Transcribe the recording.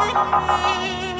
I'm